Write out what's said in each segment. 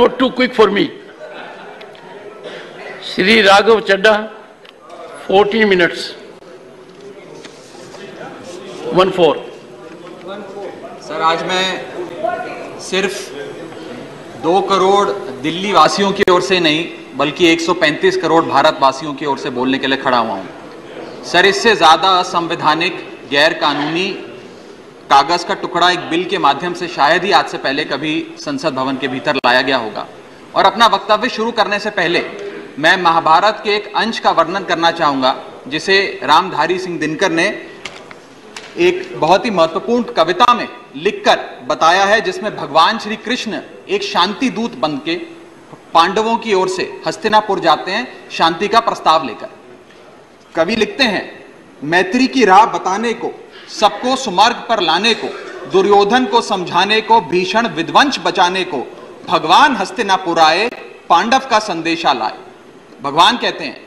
not too quick for me. Sri Raghav Chadda, 14 minutes. One four. Sir आज मैं सिर्फ़ दो करोड़ दिल्ली वासियों की ओर से नहीं बल्कि 135 करोड़ भारतवासियों की ओर से बोलने के लिए खड़ा हुआ हूँ सर इससे ज़्यादा असंवैधानिक गैर कानूनी कागज़ का टुकड़ा एक बिल के माध्यम से शायद ही आज से पहले कभी संसद भवन के भीतर लाया गया होगा। और अपना वक्तव्य शुरू करने से पहले मैं महाभारत के एक अंश का वर्णन करना चाहूँगा, जिसे रामधारी सिंह दिनकर ने एक बहुत ही महत्वपूर्ण कविता में लिखकर बताया है, जिसमें भगवान श्री कृष्ण एक शांति दूत बन के पांडवों की ओर से हस्तिनापुर जाते हैं, शांति का प्रस्ताव लेकर। कवि लिखते हैं, मैत्री की राह बताने को सबको सुमार्ग पर लाने को, दुर्योधन को समझाने को, भीषण विध्वंस बचाने को, भगवान हस्तिनापुर आए पांडव का संदेशा लाए। भगवान कहते हैं,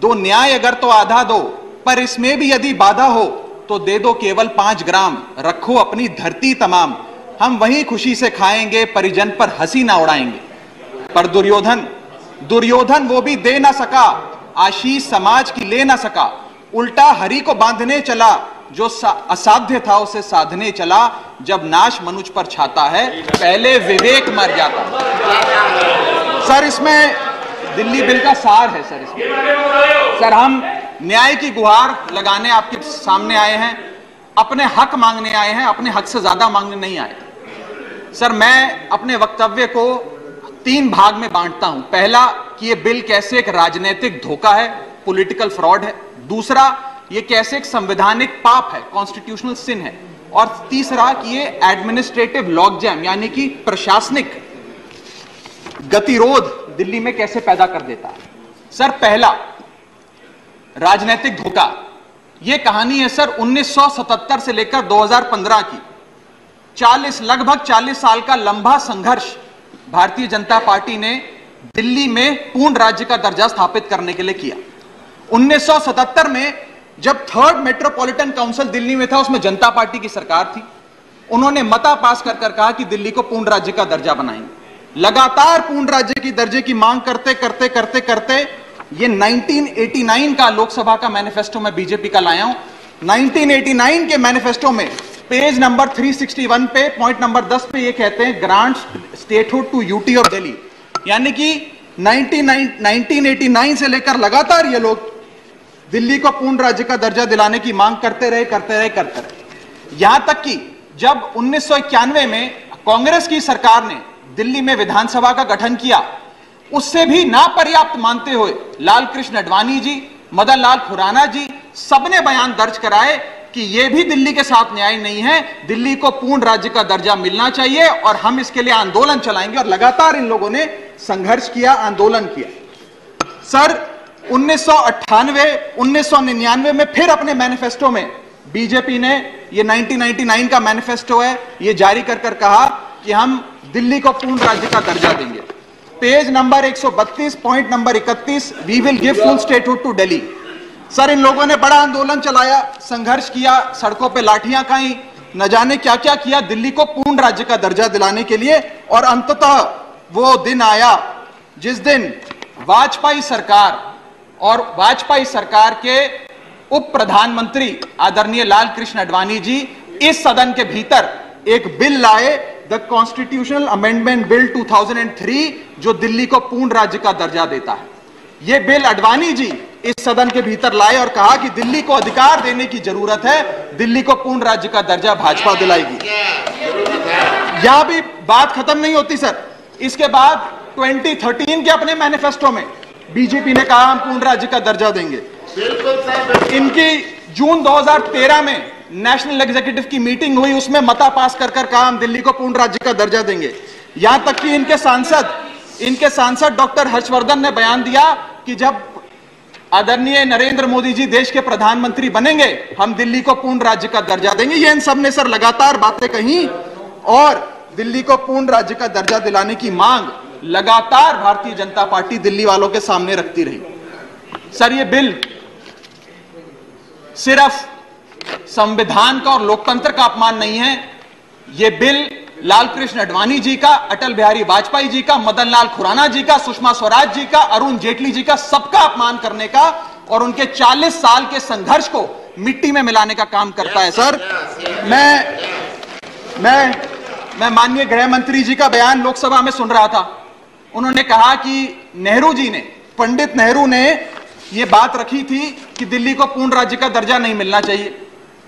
दो न्याय अगर तो आधा दो, पर इसमें भी यदि बाधा हो तो दे दो केवल पाँच ग्राम, रखो अपनी धरती तमाम। हम वही खुशी से खाएँगे, परिजन पर हँसी ना उड़ाएँगे। पर दुर्योधन दुर्योधन वो भी दे ना सका, आशीष समाज की ले ना सका, उल्टा हरि को बांधने चला जो असाध्य था, उसे साधने चला, जब नाश मनुज पर छाता है, पहले विवेक मर जाता। सर, इसमें दिल्ली बिल का सार है, सर, इसमें। सर, हम न्याय की गुहार लगाने आपके सामने आए हैं, अपने हक मांगने आए हैं, अपने हक से ज़्यादा मांगने नहीं आए। सर, मैं अपने वक्तव्य को तीन भाग में बांटता हूँ। पहला, कि यह बिल कैसे एक राजनीतिक धोखा है, पॉलिटिकल फ्रॉड है। दूसरा ये कैसे एक संवैधानिक पाप है कॉन्स्टिट्यूशनल सिन है। और तीसरा कि ये एडमिनिस्ट्रेटिव लॉकजैम यानी कि प्रशासनिक गतिरोध दिल्ली में कैसे पैदा कर देता है। सर, पहला, राजनीतिक धोखा। यह कहानी है सर 1977 से लेकर 2015 की। 40 लगभग 40 साल का लंबा संघर्ष भारतीय जनता पार्टी ने दिल्ली में पूर्ण राज्य का दर्जा स्थापित करने के लिए किया। 1977 में जब थर्ड मेट्रोपॉलिटन काउंसिल दिल्ली में था, उसमें जनता पार्टी की सरकार थी। उन्होंने मता पास कर कर कहा कि दिल्ली को पूर्ण राज्य का दर्जा बनाएँगे। लगातार पूर्ण राज्य की दर्जे की मांग करते करते करते करते, ये 1989 का लोकसभा का मैनिफेस्टो में बीजेपी का लाया हूँ। 1989 के मैनिफेस्टो में पेज नंबर 361 पे पॉइंट नंबर 10 पे ये कहते हैं grant statehood to UT of Delhi यानी कि 1989 से लेकर लगातार ये लोग दिल्ली को पूर्ण राज्य का दर्जा दिलाने की मांग करते रहे करते रहे करते रहे। यहाँ तक कि जब उन्नीस सौ इक्यानवे में कांग्रेस की सरकार ने दिल्ली में विधानसभा का गठन किया, उससे भी ना पर्याप्त मानते हुए लाल कृष्ण अडवाणी जी मदन लाल खुराना जी, सबने बयान दर्ज कराए कि यह भी दिल्ली के साथ न्याय नहीं है, दिल्ली को पूर्ण राज्य का दर्जा मिलना चाहिए और हम इसके लिए आंदोलन चलाएँगे और लगातार इन लोगों ने संघर्ष किया, आंदोलन किया। सर उन्नीस सौ में फिर अपने मैनिफेस्टो में बीजेपी ने ये 1999 का मैनिफेस्टो है, ये जारी कर कर कहा कि हम दिल्ली को पूर्ण राज्य का दर्जा देंगे। Page number 132 point number 31 we will give full statehood to Delhi sir, इन लोगों ने बड़ा आंदोलन चलाया, संघर्ष किया, सड़कों पे लाठियाँ खाई, न जाने क्या क्या किया दिल्ली को पूर्ण राज्य का दर्जा दिलाने के लिए, और अंततः वो दिन आया, जिस दिन वाजपेयी सरकार और वाजपेयी सरकार के उप प्रधानमंत्री आदरणीय लाल कृष्ण अडवाणी जी इस सदन के भीतर एक बिल लाए द कॉन्स्टिट्यूशनल अमेंडमेंट बिल 2003 जो दिल्ली को पूर्ण राज्य का दर्जा देता है। यह बिल अडवाणी जी इस सदन के भीतर लाए और कहा कि दिल्ली को अधिकार देने की ज़रूरत है, दिल्ली को पूर्ण राज्य का दर्जा भाजपा दिलाएगी। यहाँ भी बात खत्म नहीं होती, सर। इसके बाद 2013 के अपने मैनिफेस्टो में बीजेपी ने कहा हम पूर्ण राज्य का दर्जा देंगे। इनकी जून 2013 में नेशनल एग्जीक्यूटिव की मीटिंग हुई उसमें मता पास कर कर कहा हम दिल्ली को पूर्ण राज्य का दर्जा देंगे। यहाँ तक कि इनके सांसद इनके सांसद डॉक्टर हर्षवर्धन ने बयान दिया कि जब आदरणीय नरेंद्र मोदी जी देश के प्रधानमंत्री बनेंगे हम दिल्ली को पूर्ण राज्य का दर्जा देंगे। ये इन सबने सर लगातार बातें कही और दिल्ली को पूर्ण राज्य का दर्जा दिलाने की मांग लगातार भारतीय जनता पार्टी दिल्ली वालों के सामने रखती रही। सर, ये बिल सिर्फ़ संविधान का और लोकतंत्र का अपमान नहीं है। ये बिल लाल कृष्ण अडवाणी जी का, अटल बिहारी वाजपेयी जी का मदन लाल खुराना जी का, सुषमा स्वराज जी का, अरुण जेटली जी का सबका अपमान करने का और उनके 40 साल के संघर्ष को मिट्टी में मिलाने का काम करता है। सर, मैं मैं मैं माननीय गृह मंत्री जी का बयान लोकसभा में सुन रहा था। उन्होंने कहा कि नेहरू जी ने, पंडित नेहरू ने यह बात रखी थी कि दिल्ली को पूर्ण राज्य का दर्जा नहीं मिलना चाहिए।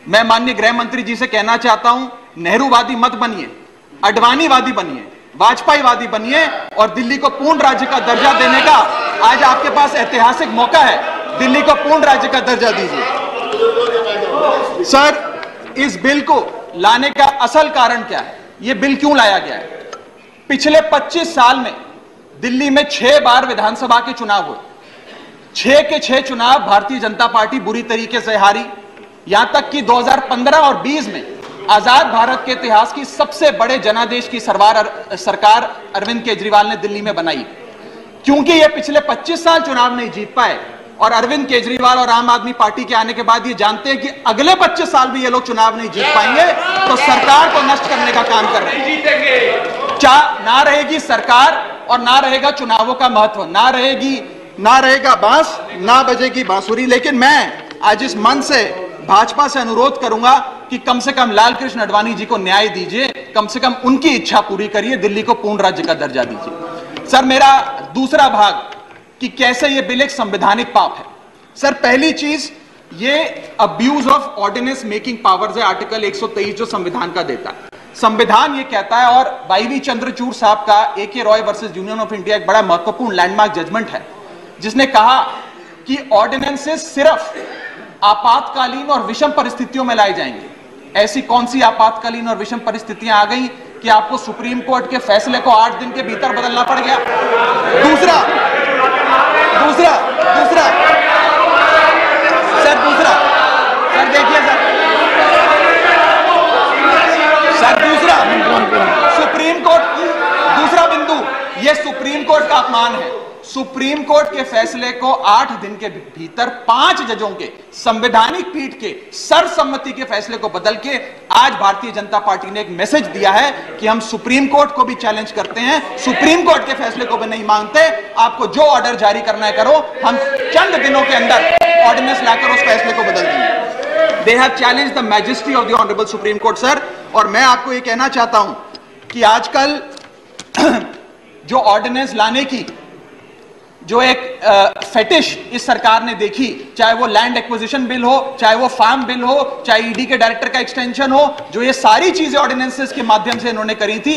मैं माननीय गृह मंत्री जी से कहना चाहता हूँ, नेहरूवादी मत बनिए, अडवाणीवादी बनिए, वाजपेयीवादी बनिए और दिल्ली को पूर्ण राज्य का दर्जा देने का आज आपके पास ऐतिहासिक मौका है। दिल्ली को पूर्ण राज्य का दर्जा दीजिए। सर, इस बिल को लाने का असल कारण क्या है? यह बिल क्यों लाया गया है? पिछले 25 साल में दिल्ली में छह बार विधानसभा के चुनाव हुए। छह के छह चुनाव भारतीय जनता पार्टी बुरी तरीके से हारी। यहाँ तक कि 2015 और 20 में आज़ाद भारत के इतिहास की सबसे बड़े जनादेश की सरवार सरकार अरविंद केजरीवाल ने दिल्ली में बनाई। क्योंकि ये पिछले 25 साल चुनाव नहीं जीत पाए और अरविंद केजरीवाल और आम आदमी पार्टी के आने के बाद ये जानते हैं कि अगले 25 साल भी ये लोग चुनाव नहीं जीत पाएँगे तो सरकार को नष्ट करने का काम कर रहे हैं। ना रहेगी सरकार और ना रहेगा चुनावों का महत्व, ना रहेगी, ना रहेगा बाँस, ना बजेगी बांसुरी। लेकिन मैं आज इस मन से, भाजपा से अनुरोध करूँगा कि कम से कम लाल कृष्ण अडवाणी जी को न्याय दीजिए, कम से कम उनकी इच्छा पूरी करिए, दिल्ली को पूर्ण राज्य का दर्जा दीजिए। सर, मेरा दूसरा भाग कि कैसे यह बिल एक संवैधानिक पाप है। सर, पहली चीज़, ये abuse of ordinance making powers है आर्टिकल 123 जो संविधान का देता है। संविधान ये कहता है, और वाईवी चंद्रचूड़ साहब का A K Roy versus Union of India एक बड़ा महत्वपूर्ण लैंडमार्क जजमेंट है, जिसने कहा कि ऑर्डिनेंसेस सिर्फ़ आपातकालीन और विषम परिस्थितियों में लाए जाएँगे। ऐसी कौन सी आपातकालीन और विषम परिस्थितियाँ आ गई कि आपको सुप्रीम कोर्ट के फैसले को आठ दिन के भीतर बदलना पड़ गया? दूसरा दूसरा दूसरा, सर दूसरा, सर, देखिए, सर दूसरा सुप्रीम कोर्ट दूसरा यह सुप्रीम कोर्ट का अपमान है। सुप्रीम कोर्ट के फैसले को आठ दिन के भीतर पाँच जजों के, संवैधानिक पीठ के, सर्वसम्मति के फैसले को बदल के आज भारतीय जनता पार्टी ने एक मैसेज दिया है कि हम सुप्रीम कोर्ट को भी चैलेंज करते हैं। सुप्रीम कोर्ट के फैसले को भी नहीं मांगते आपको जो ऑर्डर जारी करना है करो। हम चंद दिनों के अंदर ऑर्डिनेंस लाकर उस फैसले को बदल देंगे। They have challenge the majesty of the honourable Supreme Court sir और मैं आपको ये कहना चाहता हूँ कि आजकल जो ऑर्डिनेंस लाने की, जो एक फेटिश इस सरकार ने देखी, चाहे वो लैंड एक्विजिशन बिल हो, चाहे वो फार्म बिल हो, चाहे ईडी के डायरेक्टर का एक्सटेंशन हो, जो ये सारी चीज़ें ऑर्डिनेंसेस के माध्यम से इन्होंने करी थी,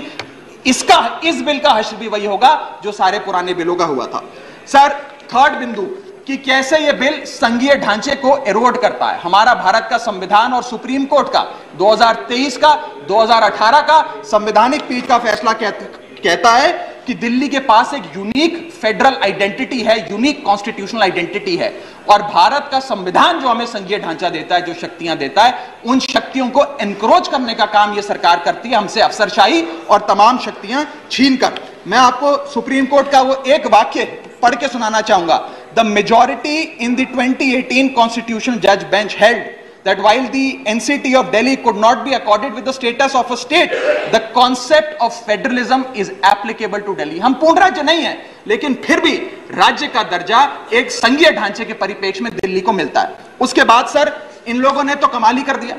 इसका, इस बिल का हश्र भी वही होगा, जो सारे पुराने बिलों का हुआ था। सर थर्ड बिंदु, कि कैसे ये बिल संघीय ढांचे को एरोड करता है। हमारा भारत का संविधान और सुप्रीम कोर्ट का 2023 का 2018 का संवैधानिक पीठ का फैसला कहता है कि दिल्ली के पास एक यूनिक फेडरल आइडेंटिटी है यूनिक कॉन्स्टिट्यूशनल आइडेंटिटी है। और भारत का संविधान जो हमें संघीय ढांचा देता है, जो शक्तियाँ देता है, उन शक्तियों को एनक्रोच करने का काम यह सरकार करती है, हमसे अफसरशाही और तमाम शक्तियाँ छीन कर। मैं आपको सुप्रीम कोर्ट का वो एक वाक्य पढ़ के सुनाना चाहूँगा। The majority in the 2018 constitution जज bench held that while the NCT of Delhi could not be accorded with the status of a state, the concept of federalism is applicable to Delhi. हम पूर्ण राज्य नहीं है लेकिन फिर भी राज्य का दर्जा एक संघीय ढांचे के परिपेक्ष में दिल्ली को मिलता है। उसके बाद सर इन लोगों ने तो कमाल ही कर दिया।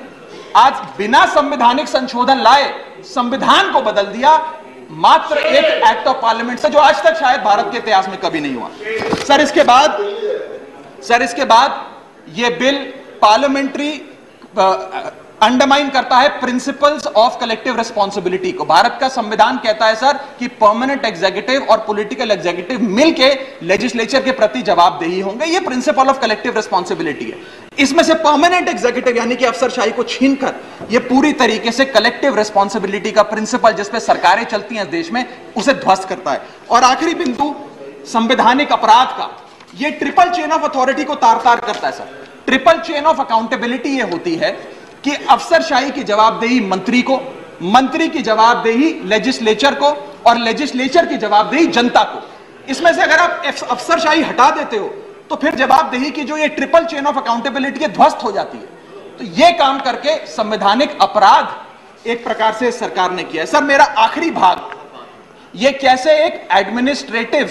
आज बिना संवैधानिक संशोधन लाए संविधान को बदल दिया मात्र एक एक्ट ऑफ़ पार्लियामेंट से जो आज तक शायद भारत के इतिहास में कभी नहीं हुआ। सर इसके बाद सर इसके बाद यह बिल पार्लियामेंट्री अंडरमाइन करता है प्रिंसिपल्स ऑफ़ कलेक्टिव रिस्पॉन्सिबिलिटी को। भारत का संविधान कहता है, सर, कि परमानेंट एग्जीक्यूटिव और पॉलिटिकल एग्जीक्यूटिव मिलके लेजिस्लेचर के प्रति जवाबदेही होंगे। ये प्रिंसिपल ऑफ़ कलेक्टिव रिस्पॉन्सिबिलिटी है। इसमें से परमानेंट एग्जीक्यूटिव यानी कि अफसरशाही को छीनकर, ये पूरी तरीके से कलेक्टिव रिस्पॉन्सिबिलिटी का प्रिंसिपल जिसपे सरकारें चलती हैं देश में, उसे ध्वस्त करता है। और आखिरी बिंदु, संवैधानिक अपराध का। ये ट्रिपल चेन ऑफ़ अथॉरिटी को तार तार करता है, sir. Triple chain of accountability ये होती है कि अफसरशाही की जवाबदेही मंत्री को, मंत्री की जवाबदेही लेजिस्लेचर को और लेजिस्लेचर की जवाबदेही जनता को। इसमें से अगर आप अफसरशाही हटा देते हो तो फिर जवाबदेही की जो ये ट्रिपल चेन ऑफ़ अकाउंटेबिलिटी है ध्वस्त हो जाती है। तो ये काम करके संवैधानिक अपराध एक प्रकार से सरकार ने किया सर, मेरा आखिरी भाग, ये कैसे एक एडमिनिस्ट्रेटिव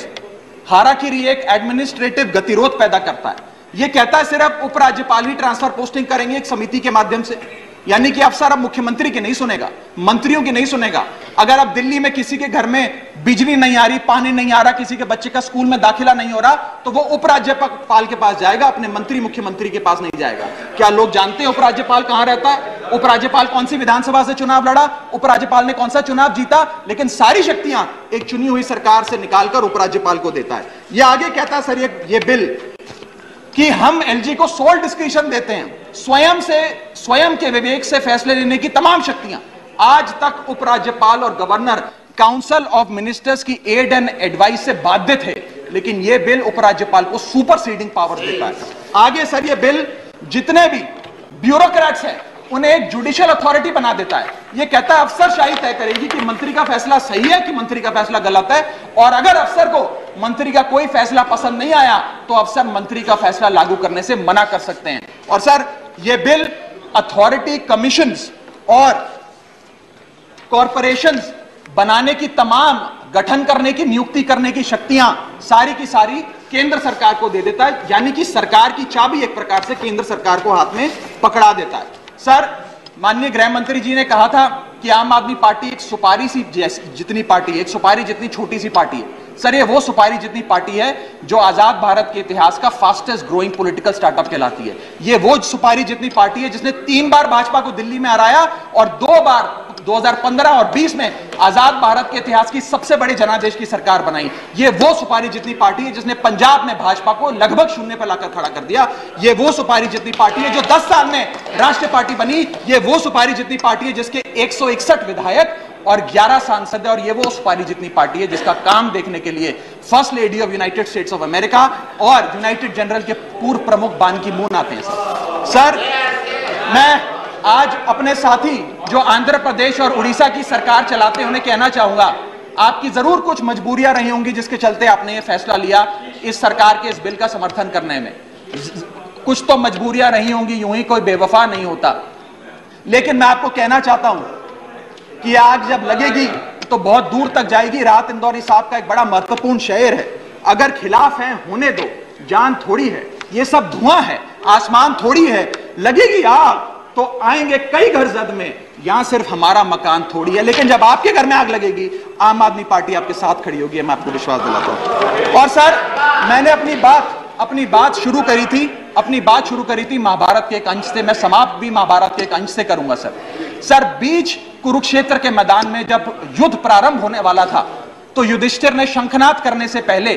हाराकिरी एक एडमिनिस्ट्रेटिव गतिरोध पैदा करता है। ये कहता है सिर्फ़ उपराज्यपाल ही ट्रांसफ़र पोस्टिंग करेंगे एक समिति के माध्यम से। यानी कि अफसर अब मुख्यमंत्री की नहीं सुनेगा मंत्रियों की नहीं सुनेगा। अगर अब दिल्ली में किसी के घर में बिजली नहीं आ रही पानी नहीं आ रहा किसी के बच्चे का स्कूल में दाखिला नहीं हो रहा तो वो उपराज्यपाल के पास जाएगा अपने मंत्री मुख्यमंत्री के पास नहीं जाएगा। क्या लोग जानते हैं उपराज्यपाल कहाँ रहता है? उपराज्यपाल कौन सी विधानसभा से चुनाव लड़ा? उपराज्यपाल ने कौन सा चुनाव जीता? लेकिन सारी शक्तियाँ एक चुनी हुई सरकार से निकालकर उपराज्यपाल को देता है। यह आगे कहता है सर ये, बिल कि हम एलजी को सोल डिस्क्रिप्शन देते हैं, स्वयं से, स्वयं के विवेक से फैसले लेने की तमाम शक्तियाँ। आज तक उपराज्यपाल और गवर्नर काउंसिल ऑफ़ मिनिस्टर्स की एड एंड एडवाइस से बाध्य थे, लेकिन यह बिल उपराज्यपाल को सुपर सीडिंग पावर देता है। आगे सर यह बिल जितने भी ब्यूरोक्रेट्स हैं, उन्हें एक जुडिशियल अथॉरिटी बना देता है। यह कहता है, अफसर शाही तय करेगी कि मंत्री का फैसला सही है कि मंत्री का फैसला गलत है, और अगर अफसर को मंत्री का कोई फैसला पसंद नहीं आया तो अफसर मंत्री का फैसला लागू करने से मना कर सकते हैं। और सर यह बिल अथॉरिटी कमीशन और कॉरपोरेशन बनाने की तमाम, गठन करने की, नियुक्ति करने की शक्तियाँ सारी की सारी केंद्र सरकार को दे देता है। यानी कि सरकार की चाबी एक प्रकार से केंद्र सरकार को हाथ में पकड़ा देता है। सर, माननीय गृह मंत्री जी ने कहा था कि आम आदमी पार्टी एक सुपारी सी जितनी पार्टी है एक सुपारी जितनी छोटी सी पार्टी है। सर, ये वो सुपारी जितनी पार्टी है जो आज़ाद भारत के इतिहास का फास्टेस्ट ग्रोइंग पॉलिटिकल स्टार्टअप कहलाती है। ये वो सुपारी जितनी पार्टी है जिसने तीन बार भाजपा को दिल्ली में हराया और दो बार 2015 और 20 में आज़ाद भारत के इतिहास की सबसे बड़ी जनादेश की सरकार बनाई। ये वो सुपारी जितनी पार्टी है जिसने पंजाब में भाजपा को लगभग शून्य पर लाकर खड़ा कर दिया। ये वो सुपारी जितनी पार्टी है जो 10 साल में राष्ट्रीय पार्टी बनी। ये वो सुपारी जितनी पार्टी है जिसके एक सौ इकसठ विधायक और 11 सांसद है और ये वो सुपारी जितनी पार्टी है जिसका काम देखने के लिए first lady of United States of America और यूनाइटेड जनरल के पूर्व प्रमुख बान की मून आते हैं, सर। सर, मैं आज अपने साथी जो आंध्र प्रदेश और उड़ीसा की सरकार चलाते उन्हें कहना चाहूँगा, आपकी ज़रूर कुछ मजबूरियाँ रही होंगी जिसके चलते आपने ये फैसला लिया इस सरकार के इस बिल का समर्थन करने में। कुछ तो मजबूरियाँ रही होंगी, यूँ ही कोई बेवफा नहीं होता। लेकिन मैं आपको कहना चाहता हूँ कि आग जब लगेगी तो बहुत दूर तक जाएगी। रात इंदौरी साहब का एक बड़ा महत्वपूर्ण शहर है। अगर खिलाफ है, होने दो। जान थोड़ी है। ये सब धुआँ है। आसमान थोड़ी है। लगेगी आग तो आएँगे कई घर जद में। यहाँ सिर्फ़ हमारा मकान थोड़ी है। लेकिन जब आपके घर में आग लगेगी, आम आदमी पार्टी आपके साथ खड़ी होगी। मैं आपको विश्वास दिलाता हूँ। और सर, मैंने अपनी बात अपनी बात शुरू करी थी। अपनी बात शुरू करी थी महाभारत के एक अंश से। मैं समाप्त भी महाभारत के एक अंश से करूँगा, सर। सर, बीच कुरुक्षेत्र के मैदान में जब युद्ध प्रारंभ होने वाला था तो युधिष्ठिर ने शंखनाद करने से पहले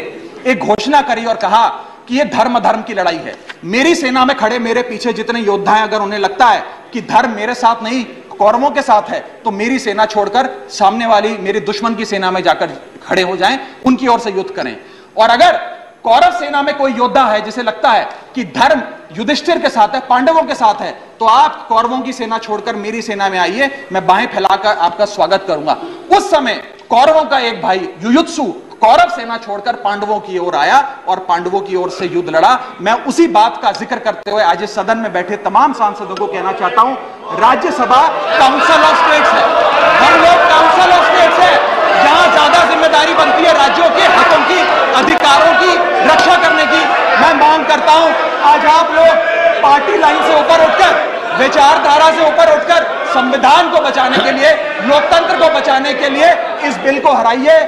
एक घोषणा करी और कहा कि यह धर्म धर्म की लड़ाई है। मेरी सेना में खड़े मेरे पीछे जितने योद्धा हैं, अगर उन्हें लगता है कि धर्म मेरे साथ नहीं, कौरवों के साथ है तो मेरी सेना छोड़कर सामने वाली, मेरी दुश्मन की सेना में जाकर खड़े हो जाएँ, उनकी ओर से युद्ध करें। और अगर कौरव सेना में कोई योद्धा है, जिसे लगता है कि धर्म युधिष्ठिर के साथ है, पांडवों के साथ है तो आप कौरवों की सेना छोड़कर मेरी सेना में आइए, मैं बाहें फैलाकर आपका स्वागत करूँगा। उस समय कौरवों का एक भाई, युयुत्सु, कौरव सेना छोड़कर पांडवों की ओर आया और पांडवों की ओर से युद्ध लड़ा। मैं उसी बात का ज़िक्र करते हुए आज इस सदन में बैठे तमाम सांसदों को कहना चाहता हूँ, राज्यसभा काउंसिल ऑफ़ स्टेट्स है। हम लोग काउंसिल ऑफ़ स्टेट्स है। जहाँ ज़्यादा ज़िम्मेदारी बनती है राज्यों के हकों की, अधिकारों की, रक्षा करने की। मैं मांग करता हूँ, आज आप लोग पार्टी लाइन से ऊपर उठकर, विचारधारा से ऊपर उठकर संविधान को बचाने के लिए, लोकतंत्र को बचाने के लिए इस बिल को हराइए।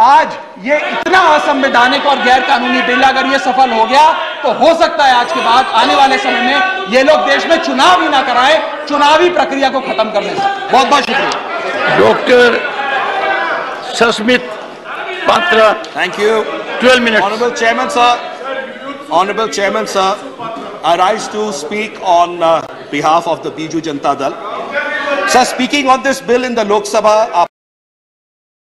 आज ये इतना असंवैधानिक और गैर कानूनी बिल अगर ये सफल हो गया तो हो सकता है आज के बाद, आने वाले समय में ये लोग देश में चुनाव ही ना कराए, चुनावी प्रक्रिया को खत्म करने से बहुत बहुत शुक्रिया। Doctor Sir Smith Patra. Thank you. 12 minutes. Honorable Chairman, sir. Honorable Chairman, sir. I rise to speak on uh, behalf of the Biju Janata Dal. Sir, speaking on this bill in the Lok Sabha,